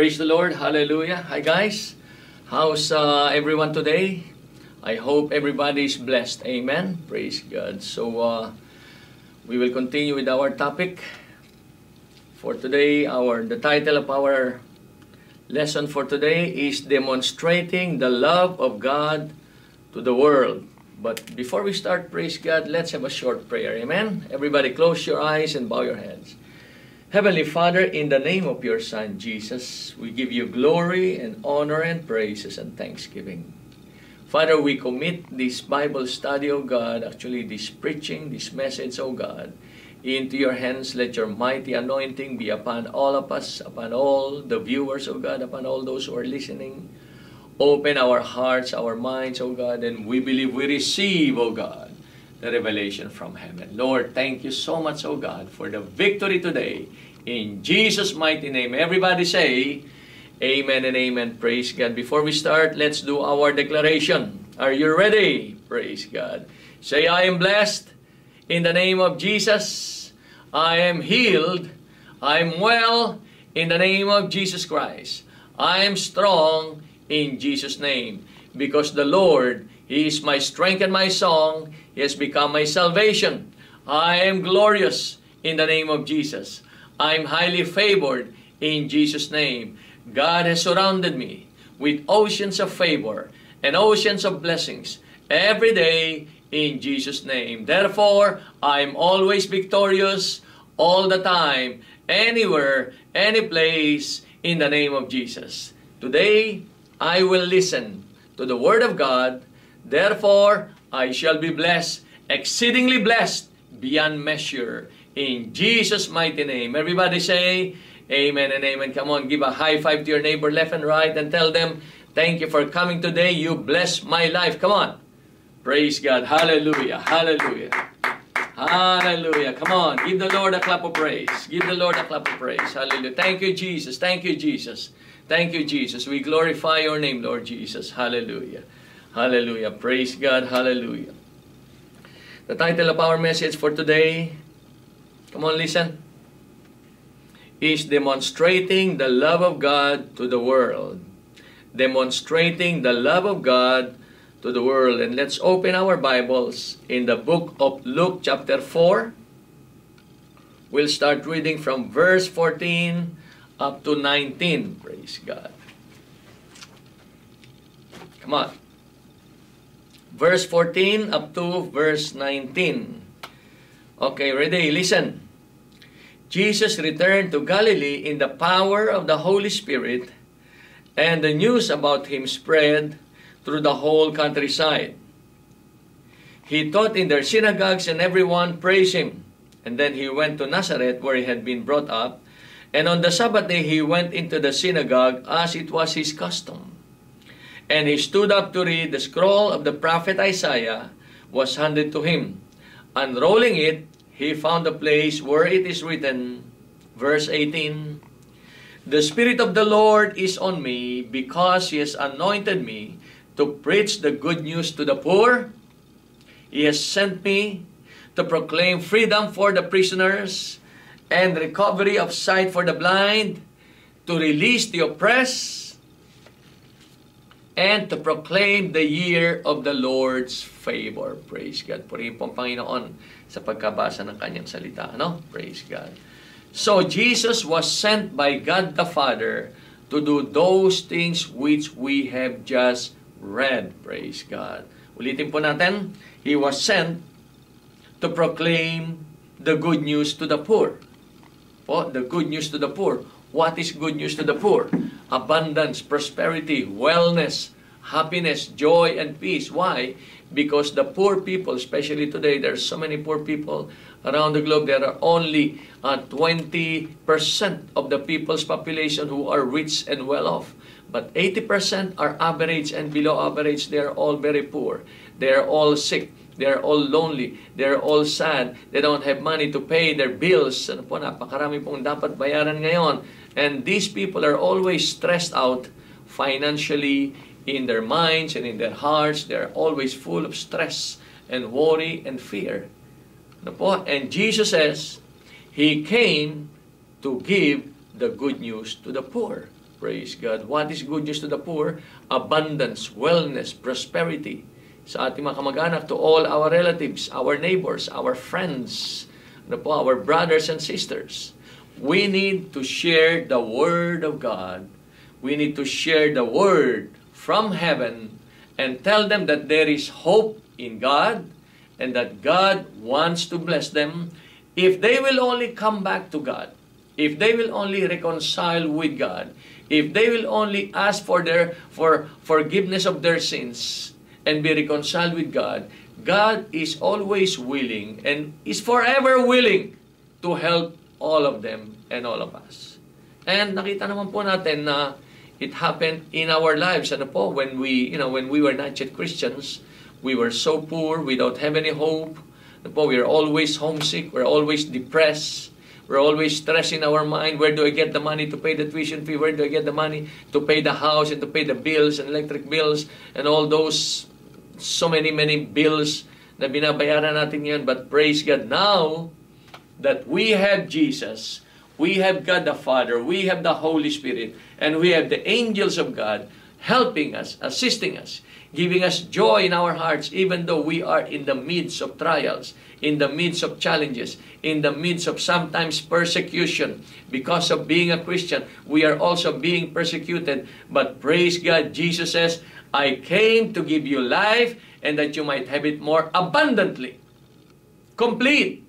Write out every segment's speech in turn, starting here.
Praise the Lord. Hallelujah. Hi, guys. How's uh, everyone today? I hope everybody is blessed. Amen. Praise God. So, uh, we will continue with our topic. For today, our the title of our lesson for today is Demonstrating the Love of God to the World. But before we start, praise God, let's have a short prayer. Amen. Everybody, close your eyes and bow your heads. Heavenly Father, in the name of your Son, Jesus, we give you glory and honor and praises and thanksgiving. Father, we commit this Bible study, O God, actually this preaching, this message, O God, into your hands. Let your mighty anointing be upon all of us, upon all the viewers, O God, upon all those who are listening. Open our hearts, our minds, O God, and we believe we receive, O God, the revelation from heaven. Lord, thank you so much, O God, for the victory today. In Jesus' mighty name, everybody say, Amen and amen. Praise God. Before we start, let's do our declaration. Are you ready? Praise God. Say, I am blessed in the name of Jesus. I am healed. I am well in the name of Jesus Christ. I am strong in Jesus' name. Because the Lord, He is my strength and my song. He has become my salvation. I am glorious in the name of Jesus. I am highly favored in Jesus' name. God has surrounded me with oceans of favor and oceans of blessings every day in Jesus' name. Therefore, I am always victorious all the time, anywhere, any place, in the name of Jesus. Today, I will listen to the Word of God. Therefore, I shall be blessed, exceedingly blessed, beyond measure. In Jesus' mighty name. Everybody say, Amen and amen. Come on, give a high five to your neighbor left and right and tell them, Thank you for coming today. You bless my life. Come on. Praise God. Hallelujah. Hallelujah. Hallelujah. Come on. Give the Lord a clap of praise. Give the Lord a clap of praise. Hallelujah. Thank you, Jesus. Thank you, Jesus. Thank you, Jesus. We glorify your name, Lord Jesus. Hallelujah. Hallelujah. Praise God. Hallelujah. The title of our message for today, come on, listen is demonstrating the love of God to the world. Demonstrating the love of God to the world. And let's open our Bibles in the book of Luke chapter 4. We'll start reading from verse 14 up to 19. Praise God. Come on. Verse 14 up to verse 19. Okay, ready? Listen. Jesus returned to Galilee in the power of the Holy Spirit, and the news about him spread through the whole countryside. He taught in their synagogues, and everyone praised him. And then he went to Nazareth, where he had been brought up. And on the Sabbath day, he went into the synagogue as it was his custom. And he stood up to read the scroll of the prophet Isaiah was handed to him. Unrolling it, he found a place where it is written, verse 18, The Spirit of the Lord is on me because He has anointed me to preach the good news to the poor. He has sent me to proclaim freedom for the prisoners and recovery of sight for the blind, to release the oppressed, and to proclaim the year of the Lord's favor. Praise God. Purihin po ang Panginoon sa pagkabasa ng kanyang salita. No? Praise God. So, Jesus was sent by God the Father to do those things which we have just read. Praise God. Ulitin po natin, He was sent to proclaim the good news to the poor. Po, the good news to the poor. What is good news to the poor? Abundance, prosperity, wellness, happiness, joy, and peace. Why? Because the poor people, especially today, there are so many poor people around the globe. There are only uh, 20% of the people's population who are rich and well off. But 80% are average and below average. They are all very poor. They are all sick. They are all lonely. They are all sad. They don't have money to pay their bills. Ano po, napakarami pong dapat bayaran ngayon. And these people are always stressed out financially, in their minds and in their hearts. They are always full of stress and worry and fear. Ano po? And Jesus says, He came to give the good news to the poor. Praise God. What is good news to the poor? Abundance, wellness, prosperity. Sa ating mga kamag-anak, to all our relatives, our neighbors, our friends, ano po, our brothers and sisters. We need to share the Word of God. We need to share the Word from heaven and tell them that there is hope in God and that God wants to bless them if they will only come back to God if they will only reconcile with God, if they will only ask for their for forgiveness of their sins and be reconciled with God, God is always willing and is forever willing to help all of them and all of us. And nakita naman po natin na it happened in our lives. Ano po, when we, you know, when we were not yet Christians, we were so poor, we don't have any hope. Ano po, we are always homesick, we're always depressed. We're always stressing our mind, where do I get the money to pay the tuition fee? Where do I get the money to pay the house and to pay the bills and electric bills and all those so many, many bills na binabayaran natin yan. But praise God, now that we have Jesus, we have God the Father, we have the Holy Spirit, and we have the angels of God helping us, assisting us, giving us joy in our hearts, even though we are in the midst of trials, in the midst of challenges, in the midst of sometimes persecution. Because of being a Christian, we are also being persecuted. But praise God, Jesus says, I came to give you life and that you might have it more abundantly. Complete.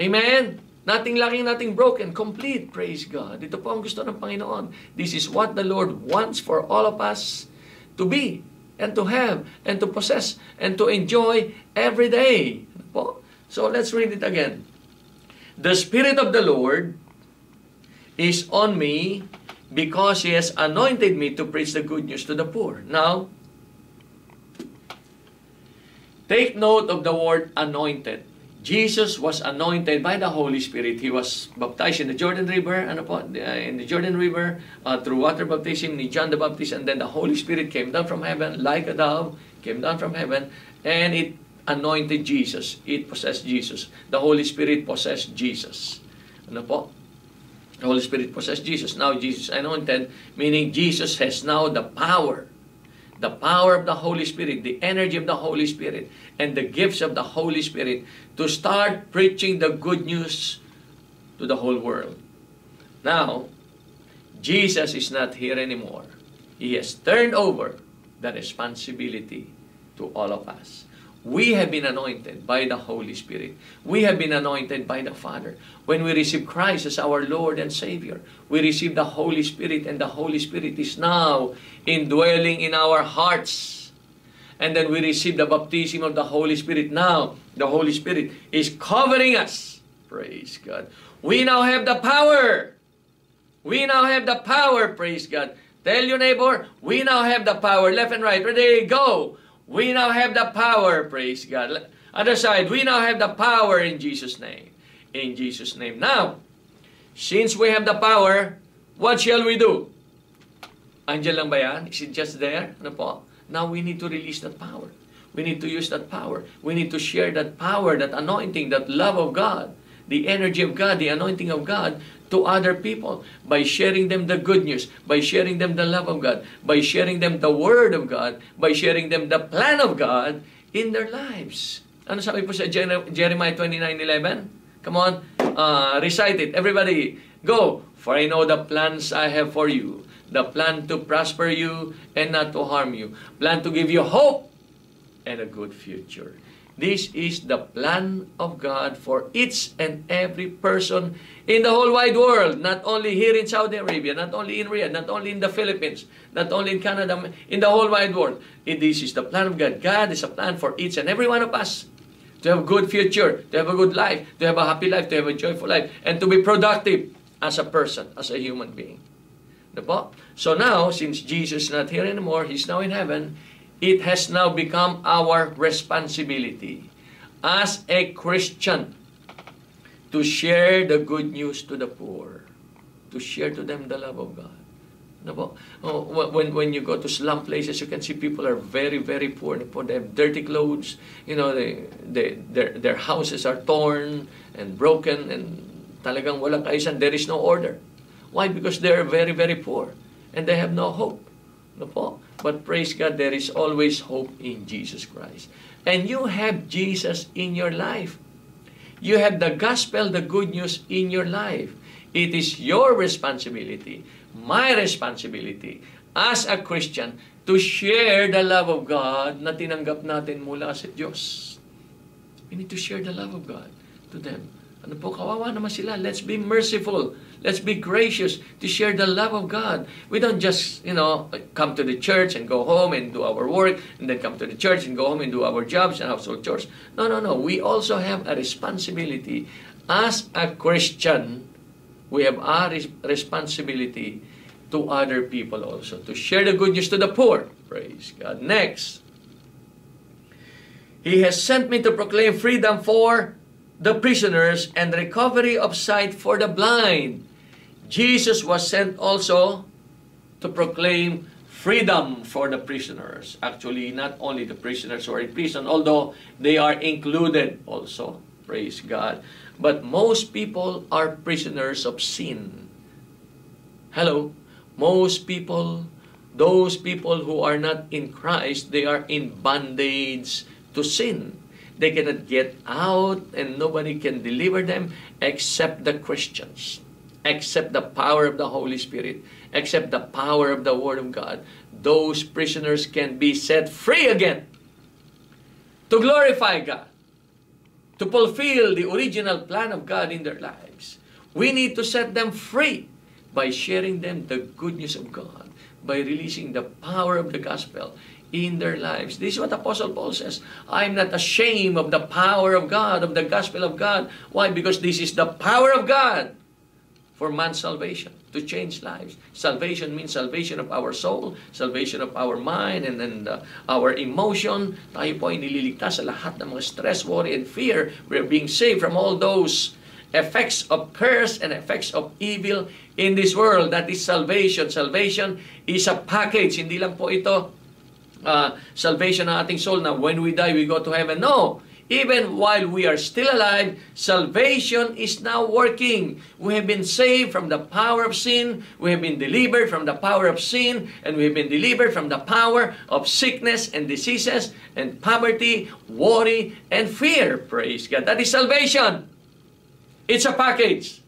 Amen? Nothing lacking, nothing broken. Complete. Praise God. Ito po ang gusto ng Panginoon. This is what the Lord wants for all of us to be and to have and to possess and to enjoy every day. Po? So let's read it again. The Spirit of the Lord is on me because He has anointed me to preach the good news to the poor. Now, take note of the word anointed. Jesus was anointed by the Holy Spirit. He was baptized in the Jordan River, ano po, in the Jordan River, uh, through water baptism ni John the Baptist, and then the Holy Spirit came down from heaven like a dove, came down from heaven, and it anointed Jesus. It possessed Jesus. The Holy Spirit possessed Jesus. Ano po? The Holy Spirit possessed Jesus. Now Jesus anointed, meaning Jesus has now the power the power of the Holy Spirit, the energy of the Holy Spirit, and the gifts of the Holy Spirit to start preaching the good news to the whole world. Now, Jesus is not here anymore. He has turned over the responsibility to all of us. We have been anointed by the Holy Spirit. We have been anointed by the Father. When we receive Christ as our Lord and Savior, we receive the Holy Spirit, and the Holy Spirit is now indwelling in our hearts. And then we receive the baptism of the Holy Spirit. Now, the Holy Spirit is covering us. Praise God. We now have the power. We now have the power, praise God. Tell your neighbor, we now have the power, left and right. Ready, go. We now have the power, praise God. Other side, we now have the power in Jesus' name. In Jesus' name. Now, since we have the power, what shall we do? Andiyan lang ba yan? Is it just there? Ano po? Now we need to release that power. We need to use that power. We need to share that power, that anointing, that love of God, the energy of God, the anointing of God to other people by sharing them the good news, by sharing them the love of God, by sharing them the Word of God, by sharing them the plan of God in their lives. Ano sabi po sa Jeremiah 29.11? Come on, uh, recite it. Everybody, go. For I know the plans I have for you. The plan to prosper you and not to harm you. Plan to give you hope and a good future. This is the plan of God for each and every person in the whole wide world, not only here in Saudi Arabia, not only in Riyadh, not only in the Philippines, not only in Canada, in the whole wide world. this is the plan of God. God is a plan for each and every one of us to have a good future, to have a good life, to have a happy life, to have a joyful life, and to be productive as a person, as a human being. Diba? So now, since Jesus is not here anymore, He's now in heaven, it has now become our responsibility as a Christian to share the good news to the poor, to share to them the love of God. No oh, when, when you go to slum places, you can see people are very, very poor. They have dirty clothes. You know, they, they, their, their houses are torn and broken and talagang walang kaisan. There is no order. Why? Because they are very, very poor and they have no hope. No po? But praise God, there is always hope in Jesus Christ. And you have Jesus in your life. You have the gospel, the good news in your life. It is your responsibility, my responsibility as a Christian to share the love of God na tinanggap natin mula sa Diyos. We need to share the love of God to them. Ano po, kawawa naman sila. Let's be merciful. Let's be gracious to share the love of God. We don't just, you know, come to the church and go home and do our work, and then come to the church and go home and do our jobs and household chores. No, no, no. We also have a responsibility. As a Christian, we have our responsibility to other people also, to share the good news to the poor. Praise God. Next. He has sent me to proclaim freedom for the prisoners and recovery of sight for the blind. Jesus was sent also to proclaim freedom for the prisoners. Actually, not only the prisoners who are in prison, although they are included also. Praise God. But most people are prisoners of sin. Hello? Most people, those people who are not in Christ, they are in bondage to sin. They cannot get out and nobody can deliver them except the Christians, except the power of the Holy Spirit, except the power of the Word of God. Those prisoners can be set free again to glorify God, to fulfill the original plan of God in their lives. We need to set them free by sharing them the good news of God, by releasing the power of the gospel in their lives. This is what Apostle Paul says. I'm not ashamed of the power of God, of the gospel of God. Why? Because this is the power of God for man's salvation, to change lives. Salvation means salvation of our soul, salvation of our mind, and then the, our emotion. Tayo po ay nililigtas sa lahat ng mga stress, worry, and fear. We're being saved from all those effects of curse and effects of evil in this world. That is salvation. Salvation is a package. Hindi lang po ito uh, salvation ng ating soul na when we die, we go to heaven. No! Even while we are still alive, salvation is now working. We have been saved from the power of sin. We have been delivered from the power of sin. And we have been delivered from the power of sickness and diseases and poverty, worry, and fear. Praise God. That is salvation. It's a package.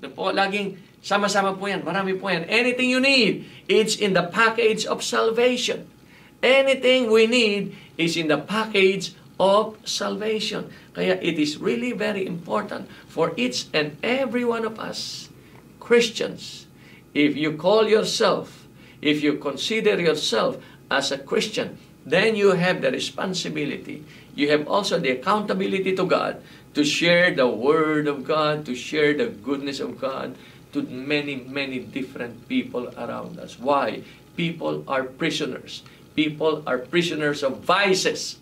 The po, laging sama-sama po yan. Marami po yan. Anything you need, it's in the package of salvation. Anything we need is in the package of salvation. Kaya it is really very important for each and every one of us, Christians, if you call yourself, if you consider yourself as a Christian, then you have the responsibility. You have also the accountability to God to share the Word of God, to share the goodness of God to many, many different people around us. Why? People are prisoners people are prisoners of vices.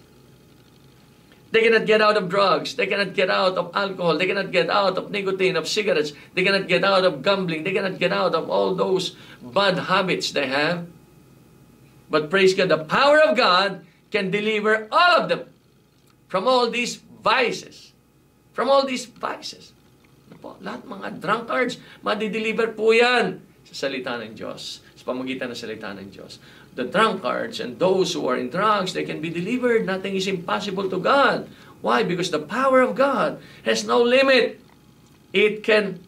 They cannot get out of drugs. They cannot get out of alcohol. They cannot get out of nicotine, of cigarettes. They cannot get out of gambling. They cannot get out of all those bad habits they have. But praise God, the power of God can deliver all of them from all these vices. From all these vices. Po, lahat mga drunkards, madideliver po yan sa salita ng Diyos, sa pamagitan ng salita ng Diyos the drunkards and those who are in drugs, they can be delivered. Nothing is impossible to God. Why? Because the power of God has no limit. It can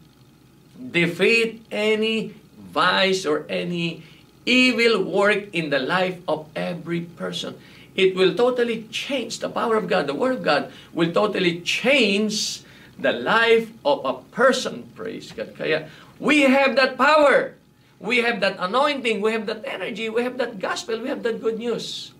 defeat any vice or any evil work in the life of every person. It will totally change the power of God. The Word of God will totally change the life of a person. Praise God. Kaya we have that power. We have that anointing, we have that energy, we have that gospel, we have that good news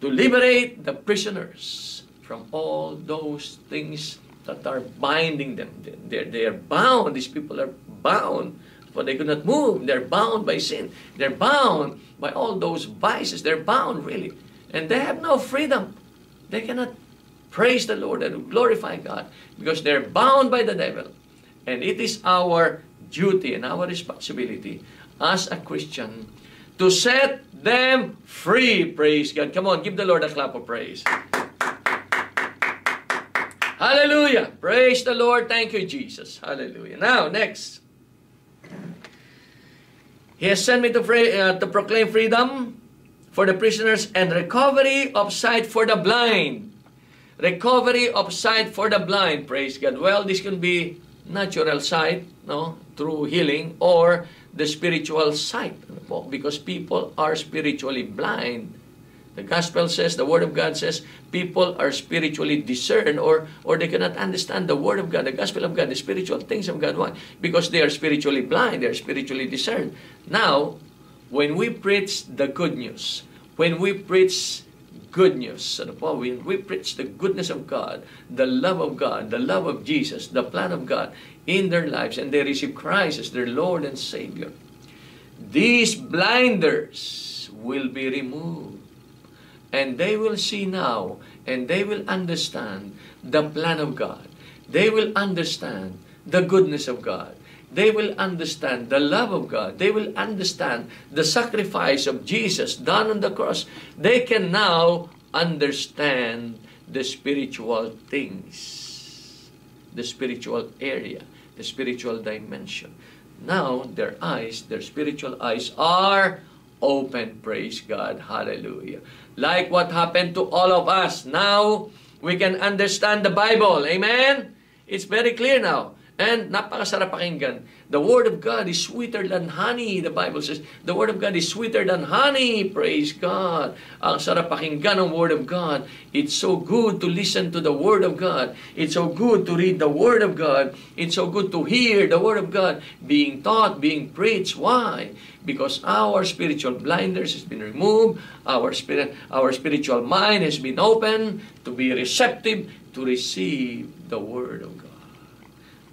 to liberate the prisoners from all those things that are binding them. They're, they are bound. These people are bound, for they could not move. They're bound by sin. They're bound by all those vices. They're bound, really. And they have no freedom. They cannot praise the Lord and glorify God because they're bound by the devil. And it is our duty and our responsibility as a Christian to set them free. Praise God. Come on, give the Lord a clap of praise. Hallelujah. Praise the Lord. Thank you, Jesus. Hallelujah. Now, next. He has sent me to, uh, to proclaim freedom for the prisoners and recovery of sight for the blind. Recovery of sight for the blind, praise God. Well, this can be natural sight, no, through healing, or the spiritual sight, because people are spiritually blind. The gospel says, the word of God says, people are spiritually discerned or, or they cannot understand the word of God, the gospel of God, the spiritual things of God. Why? Because they are spiritually blind, they are spiritually discerned. Now, when we preach the good news, when we preach good news, ano po, when we preach the goodness of God, the love of God, the love of Jesus, the plan of God in their lives, and they receive Christ as their Lord and Savior, these blinders will be removed and they will see now and they will understand the plan of God. They will understand the goodness of God. They will understand the love of God. They will understand the sacrifice of Jesus done on the cross. They can now understand the spiritual things, the spiritual area, the spiritual dimension. Now, their eyes, their spiritual eyes are open. Praise God. Hallelujah. Like what happened to all of us. Now, we can understand the Bible. Amen? It's very clear now. And napakasarap pakinggan. The Word of God is sweeter than honey. The Bible says, the Word of God is sweeter than honey. Praise God. Ang sarap pakinggan ng Word of God. It's so good to listen to the Word of God. It's so good to read the Word of God. It's so good to hear the Word of God being taught, being preached. Why? Because our spiritual blinders has been removed. Our spirit, our spiritual mind has been opened to be receptive to receive the Word of God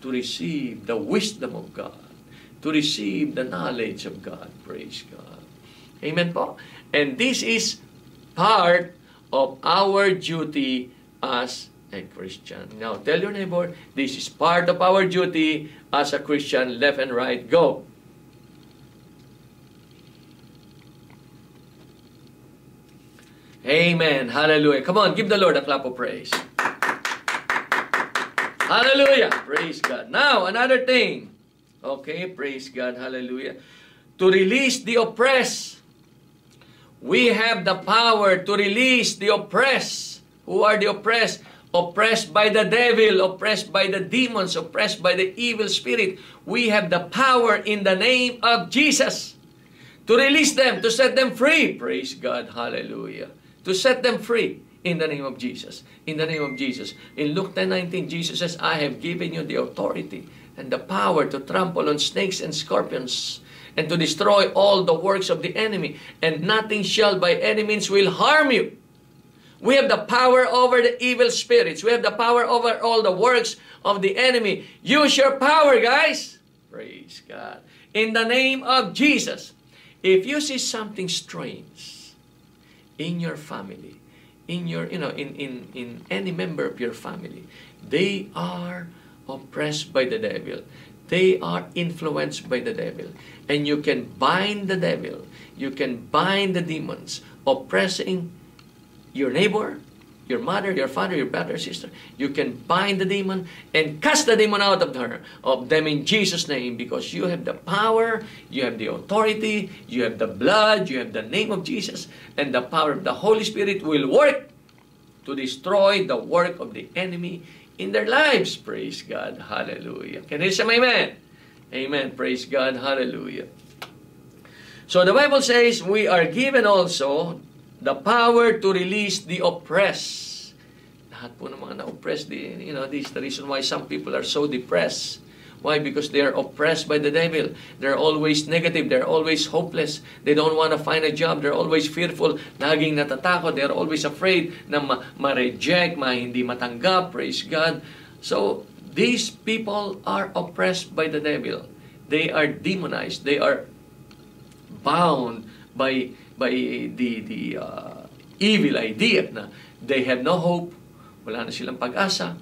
to receive the wisdom of God, to receive the knowledge of God. Praise God. Amen po? And this is part of our duty as a Christian. Now, tell your neighbor, this is part of our duty as a Christian. Left and right, go. Amen. Hallelujah. Come on, give the Lord a clap of praise. Hallelujah. Praise God. Now, another thing. Okay, praise God. Hallelujah. To release the oppressed. We have the power to release the oppressed. Who are the oppressed? Oppressed by the devil, oppressed by the demons, oppressed by the evil spirit. We have the power in the name of Jesus to release them, to set them free. Praise God. Hallelujah. To set them free in the name of Jesus. In the name of Jesus. In Luke 10:19, Jesus says, I have given you the authority and the power to trample on snakes and scorpions and to destroy all the works of the enemy, and nothing shall by any means will harm you. We have the power over the evil spirits. We have the power over all the works of the enemy. Use your power, guys. Praise God. In the name of Jesus. If you see something strange in your family, in your you know in in in any member of your family. They are oppressed by the devil. They are influenced by the devil. And you can bind the devil. You can bind the demons oppressing your neighbor your mother, your father, your brother, sister. You can bind the demon and cast the demon out of her, of them in Jesus' name, because you have the power, you have the authority, you have the blood, you have the name of Jesus, and the power of the Holy Spirit will work to destroy the work of the enemy in their lives. Praise God. Hallelujah. Can you say amen? Amen. Praise God. Hallelujah. So the Bible says we are given also the power to release the oppressed. Lahat po ng mga na-oppressed, you know, this is the reason why some people are so depressed. Why? Because they are oppressed by the devil. They're always negative. They're always hopeless. They don't want to find a job. They're always fearful. Laging natatakot. They're always afraid na ma-reject, ma hindi matanggap. Praise God. So, these people are oppressed by the devil. They are demonized. They are bound by by the, the uh, evil idea na they have no hope, wala na silang pag-asa.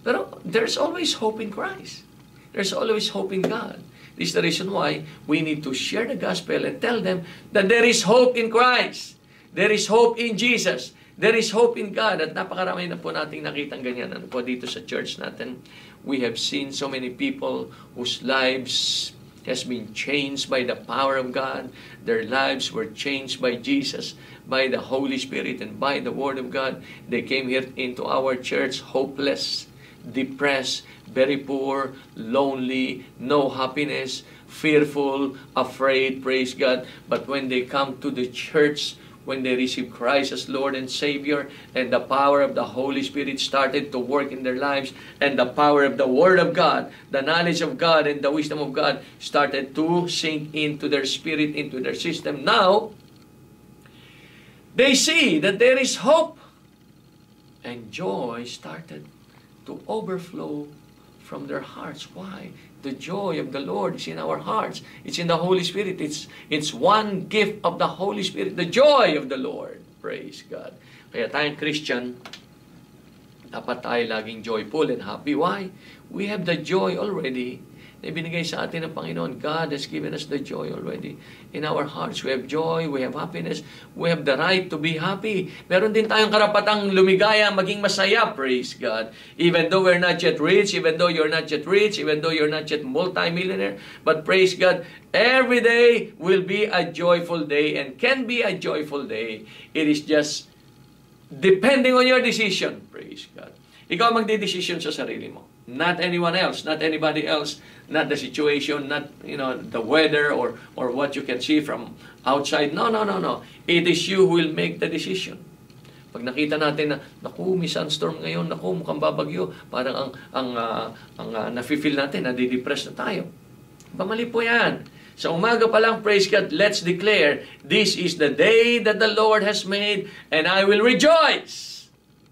Pero there's always hope in Christ. There's always hope in God. This is the reason why we need to share the gospel and tell them that there is hope in Christ. There is hope in Jesus. There is hope in God. At napakarami na po nating nakitang ganyan. Ano po dito sa church natin. We have seen so many people whose lives has been changed by the power of God. Their lives were changed by Jesus, by the Holy Spirit, and by the Word of God. They came here into our church hopeless, depressed, very poor, lonely, no happiness, fearful, afraid, praise God. But when they come to the church, when they received Christ as Lord and Savior, and the power of the Holy Spirit started to work in their lives, and the power of the Word of God, the knowledge of God, and the wisdom of God started to sink into their spirit, into their system. Now, they see that there is hope, and joy started to overflow from their hearts. Why? The joy of the Lord is in our hearts. It's in the Holy Spirit. It's, it's one gift of the Holy Spirit, the joy of the Lord. Praise God. Kaya tayong Christian, dapat tayo laging joyful and happy. Why? We have the joy already na ibinigay sa atin ng Panginoon. God has given us the joy already. In our hearts, we have joy, we have happiness, we have the right to be happy. Meron din tayong karapatang lumigaya, maging masaya, praise God. Even though we're not yet rich, even though you're not yet rich, even though you're not yet multi-millionaire, but praise God, every day will be a joyful day and can be a joyful day. It is just depending on your decision, praise God. Ikaw magde-decision sa sarili mo. Not anyone else, not anybody else, not the situation, not you know the weather or or what you can see from outside. No, no, no, no. It is you who will make the decision. Pag nakita natin na naku, may sunstorm ngayon, naku, mukhang babagyo, parang ang ang uh, ang uh, nafi-feel natin, nadi-depress na tayo. Pamali po 'yan. Sa umaga pa lang, praise God, let's declare, this is the day that the Lord has made, and I will rejoice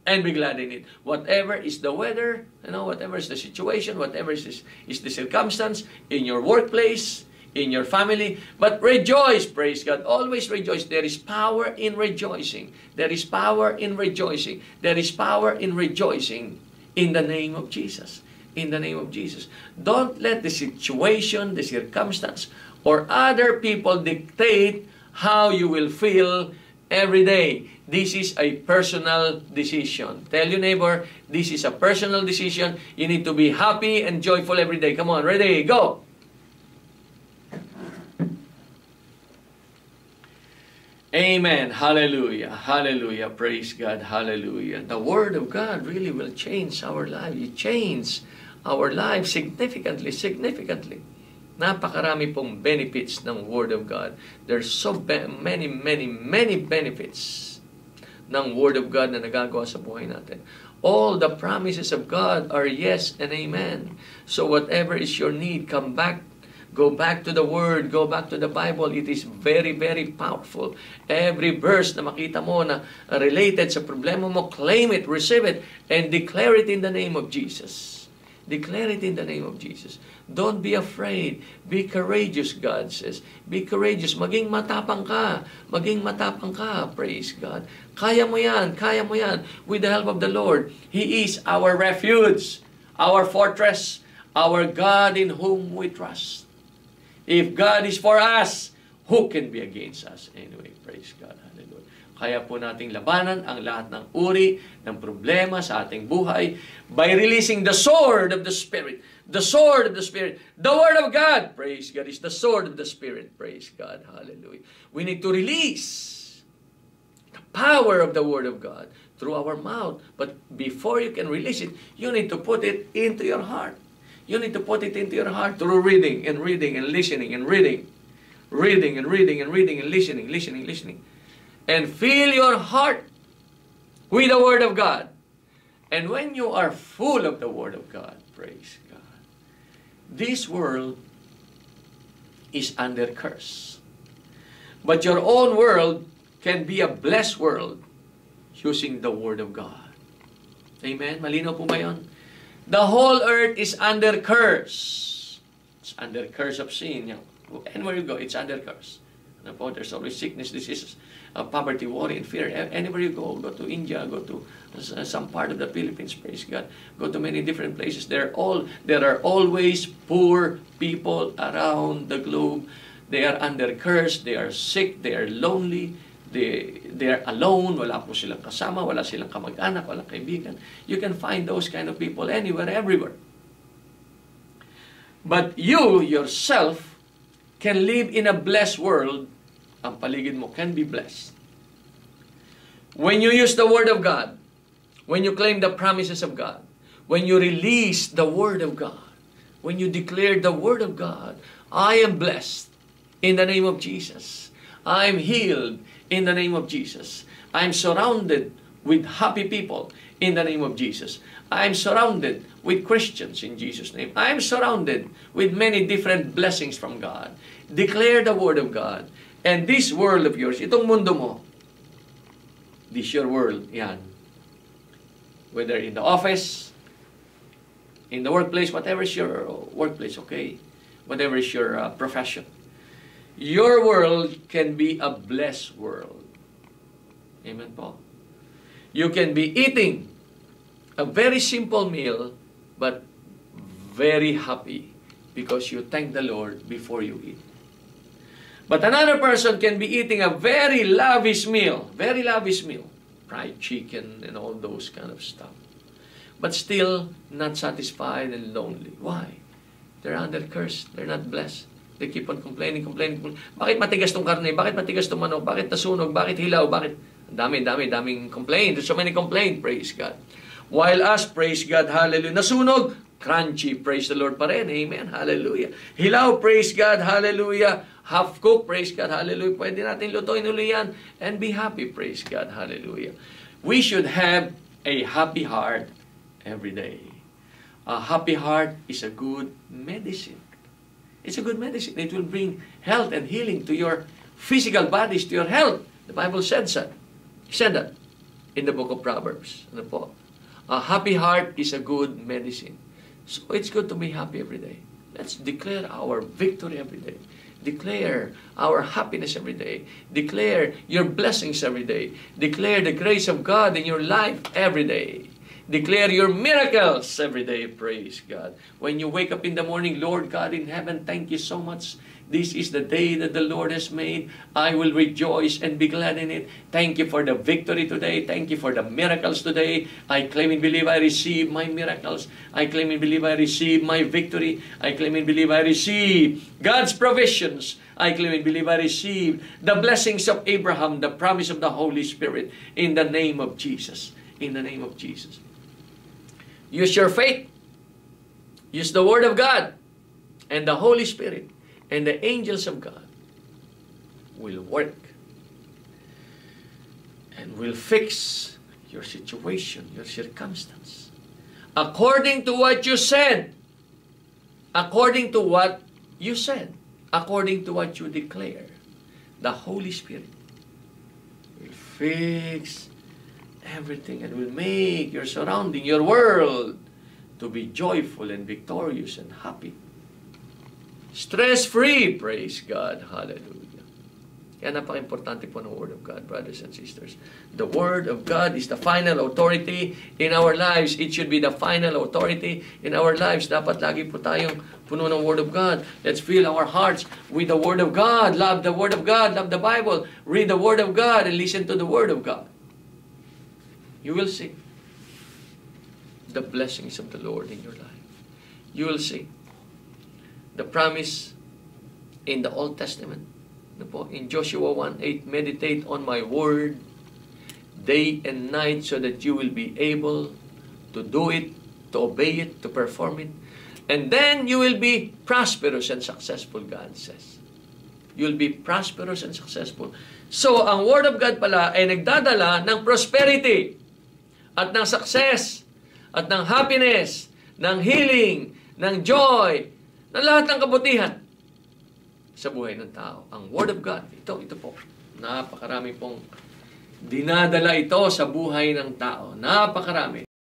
and be glad in it. Whatever is the weather, you know, whatever is the situation, whatever is, is the circumstance in your workplace, in your family, but rejoice, praise God. Always rejoice. There is power in rejoicing. There is power in rejoicing. There is power in rejoicing in the name of Jesus. In the name of Jesus. Don't let the situation, the circumstance, or other people dictate how you will feel every day. This is a personal decision. Tell your neighbor, this is a personal decision. You need to be happy and joyful every day. Come on, ready, go. Amen. Hallelujah. Hallelujah. Praise God. Hallelujah. The Word of God really will change our life. It change our life significantly, significantly. Napakarami pong benefits ng Word of God. There's so many, many, many benefits ng Word of God na nagagawa sa buhay natin. All the promises of God are yes and amen. So whatever is your need, come back Go back to the Word, go back to the Bible. It is very, very powerful. Every verse na makita mo na related sa problema mo, claim it, receive it, and declare it in the name of Jesus. Declare it in the name of Jesus. Don't be afraid. Be courageous, God says. Be courageous. Maging matapang ka. Maging matapang ka. Praise God. Kaya mo yan. Kaya mo yan. With the help of the Lord. He is our refuge, our fortress, our God in whom we trust. If God is for us, who can be against us? Anyway, praise God. Kaya po nating labanan ang lahat ng uri ng problema sa ating buhay by releasing the sword of the Spirit. The sword of the Spirit. The Word of God, praise God, is the sword of the Spirit. Praise God. Hallelujah. We need to release the power of the Word of God through our mouth. But before you can release it, you need to put it into your heart. You need to put it into your heart through reading and reading and listening and reading. Reading and reading and reading and listening, listening, listening and fill your heart with the Word of God. And when you are full of the Word of God, praise God, this world is under curse. But your own world can be a blessed world using the Word of God. Amen? Malino po ba yun? The whole earth is under curse. It's under curse of sin. Anywhere you go, it's under curse. There's always sickness, diseases uh, poverty, worry, and fear. Anywhere you go, go to India, go to some part of the Philippines, praise God. Go to many different places. There all there are always poor people around the globe. They are under curse. They are sick. They are lonely. They, they are alone, wala po silang kasama, wala silang kamag-anak, walang kaibigan. You can find those kind of people anywhere, everywhere. But you yourself can live in a blessed world, ang paligid mo can be blessed. When you use the Word of God, when you claim the promises of God, when you release the Word of God, when you declare the Word of God, I am blessed in the name of Jesus. I am healed in the name of Jesus. I am surrounded with happy people in the name of Jesus. I am surrounded with Christians in Jesus' name. I am surrounded with many different blessings from God. Declare the Word of God. And this world of yours, itong mundo mo, this your world, yan. Whether in the office, in the workplace, whatever is your workplace, okay? Whatever is your uh, profession. Your world can be a blessed world. Amen po. You can be eating a very simple meal, but very happy because you thank the Lord before you eat. But another person can be eating a very lavish meal, very lavish meal, fried chicken and all those kind of stuff. But still not satisfied and lonely. Why? They're under curse. They're not blessed. They keep on complaining, complaining, complaining. Bakit matigas tong karne? Bakit matigas tong manok? Bakit nasunog? Bakit hilaw? Bakit? Dami, dami, daming complaint. There's so many complaint, praise God. While us, praise God, hallelujah. Nasunog, crunchy, praise the Lord pa rin. Amen, hallelujah. Hilaw, praise God, hallelujah. Half cooked, praise God, hallelujah. Pwede natin lutuin uli yan. And be happy, praise God, hallelujah. We should have a happy heart every day. A happy heart is a good medicine. It's a good medicine. It will bring health and healing to your physical bodies, to your health. The Bible said that. said that in the book of Proverbs. Ano po? A happy heart is a good medicine. So it's good to be happy every day. Let's declare our victory every day. Declare our happiness every day. Declare your blessings every day. Declare the grace of God in your life every day. Declare your miracles every day. Praise God. When you wake up in the morning, Lord God in heaven, thank you so much. This is the day that the Lord has made. I will rejoice and be glad in it. Thank you for the victory today. Thank you for the miracles today. I claim and believe I receive my miracles. I claim and believe I receive my victory. I claim and believe I receive God's provisions. I claim and believe I receive the blessings of Abraham, the promise of the Holy Spirit in the name of Jesus. In the name of Jesus. Use your faith. Use the Word of God and the Holy Spirit and the angels of God will work and will fix your situation, your circumstance, according to what you said, according to what you said, according to what you declare. The Holy Spirit will fix everything and will make your surrounding, your world, to be joyful and victorious and happy. Stress-free, praise God. Hallelujah. Kaya napaka-importante po ng Word of God, brothers and sisters. The Word of God is the final authority in our lives. It should be the final authority in our lives. Dapat lagi po tayong puno ng Word of God. Let's fill our hearts with the Word of God. Love the Word of God. Love the Bible. Read the Word of God and listen to the Word of God you will see the blessings of the Lord in your life. You will see the promise in the Old Testament. In Joshua 1.8, meditate on my word day and night so that you will be able to do it, to obey it, to perform it. And then you will be prosperous and successful, God says. You'll be prosperous and successful. So, ang Word of God pala ay nagdadala ng prosperity at ng success, at ng happiness, ng healing, ng joy, ng lahat ng kabutihan sa buhay ng tao. Ang Word of God, ito, ito po, napakarami pong dinadala ito sa buhay ng tao. Napakarami.